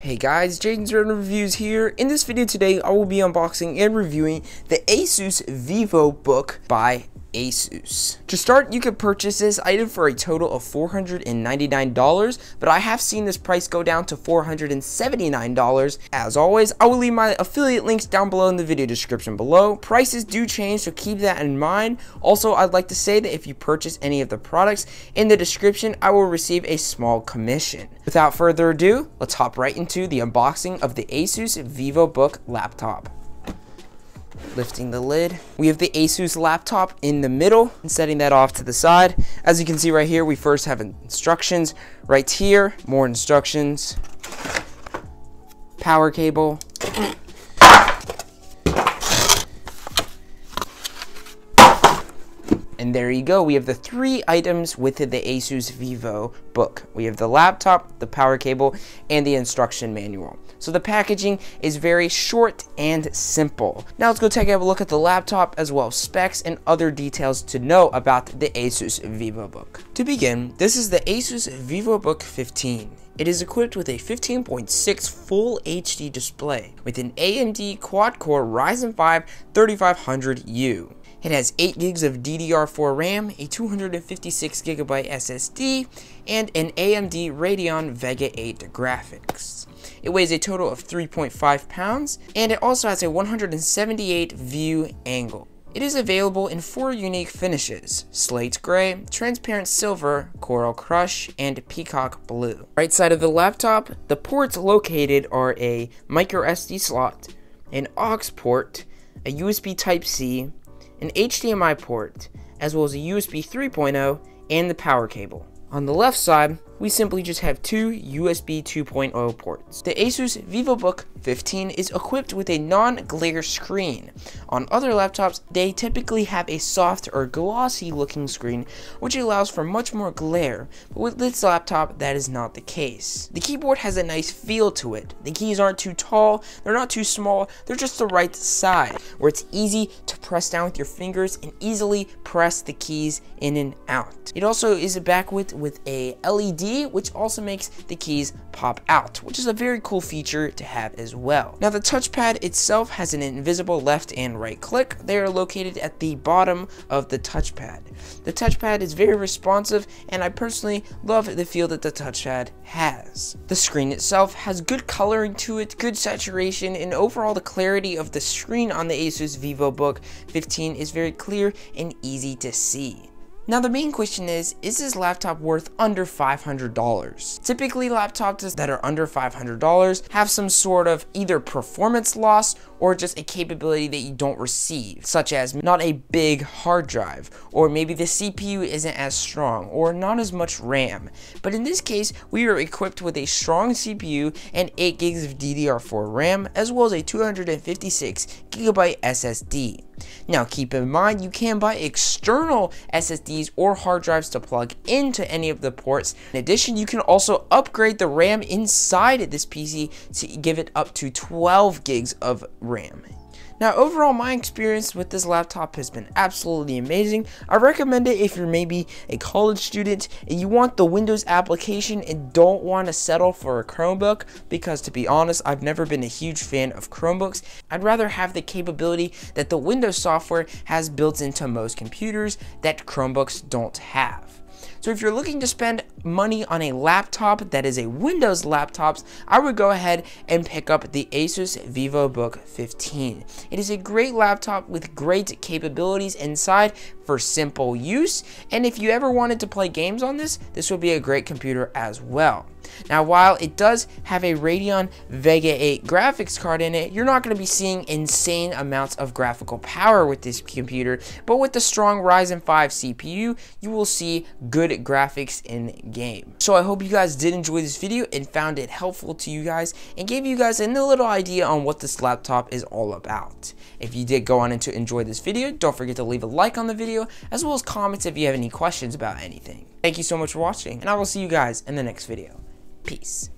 Hey guys, Jaden's Random Reviews here. In this video today, I will be unboxing and reviewing the Asus VivoBook by Asus. To start, you could purchase this item for a total of $499, but I have seen this price go down to $479. As always, I will leave my affiliate links down below in the video description below. Prices do change, so keep that in mind. Also, I'd like to say that if you purchase any of the products in the description, I will receive a small commission. Without further ado, let's hop right into the unboxing of the Asus VivoBook laptop lifting the lid. We have the Asus laptop in the middle and setting that off to the side. As you can see right here, we first have instructions right here, more instructions, power cable, And there you go, we have the three items with the Asus Vivo book. We have the laptop, the power cable, and the instruction manual. So the packaging is very short and simple. Now let's go take a look at the laptop as well specs and other details to know about the Asus VivoBook. To begin, this is the Asus VivoBook 15. It is equipped with a 15.6 Full HD display with an AMD quad-core Ryzen 5 3500U. It has 8 gigs of DDR4 RAM, a 256 gigabyte SSD, and an AMD Radeon Vega 8 graphics. It weighs a total of 3.5 pounds, and it also has a 178 view angle. It is available in four unique finishes, slate gray, transparent silver, coral crush, and peacock blue. Right side of the laptop, the ports located are a micro SD slot, an aux port, a USB Type-C, an HDMI port, as well as a USB 3.0 and the power cable. On the left side, we simply just have two USB 2.0 ports. The Asus VivoBook 15 is equipped with a non-glare screen. On other laptops, they typically have a soft or glossy looking screen, which allows for much more glare, but with this laptop, that is not the case. The keyboard has a nice feel to it. The keys aren't too tall, they're not too small, they're just the right size, where it's easy to press down with your fingers and easily press the keys in and out. It also is back with, with a LED which also makes the keys pop out, which is a very cool feature to have as well. Now the touchpad itself has an invisible left and right click. They are located at the bottom of the touchpad. The touchpad is very responsive and I personally love the feel that the touchpad has. The screen itself has good coloring to it, good saturation, and overall the clarity of the screen on the Asus VivoBook 15 is very clear and easy to see. Now the main question is, is this laptop worth under $500? Typically laptops that are under $500 have some sort of either performance loss or just a capability that you don't receive, such as not a big hard drive, or maybe the CPU isn't as strong, or not as much RAM. But in this case, we are equipped with a strong CPU and 8 gigs of DDR4 RAM, as well as a 256 gigabyte SSD. Now keep in mind you can buy external SSDs or hard drives to plug into any of the ports. In addition, you can also upgrade the RAM inside this PC to give it up to 12 gigs of RAM. Now overall my experience with this laptop has been absolutely amazing. I recommend it if you're maybe a college student and you want the Windows application and don't want to settle for a Chromebook because to be honest I've never been a huge fan of Chromebooks. I'd rather have the capability that the Windows software has built into most computers that Chromebooks don't have. So if you're looking to spend money on a laptop that is a Windows laptop, I would go ahead and pick up the Asus VivoBook 15. It is a great laptop with great capabilities inside for simple use, and if you ever wanted to play games on this, this would be a great computer as well. Now, while it does have a Radeon Vega 8 graphics card in it, you're not going to be seeing insane amounts of graphical power with this computer, but with the strong Ryzen 5 CPU, you will see good graphics in game. So I hope you guys did enjoy this video and found it helpful to you guys and gave you guys a little idea on what this laptop is all about. If you did go on and to enjoy this video, don't forget to leave a like on the video, as well as comments if you have any questions about anything. Thank you so much for watching, and I will see you guys in the next video. Peace.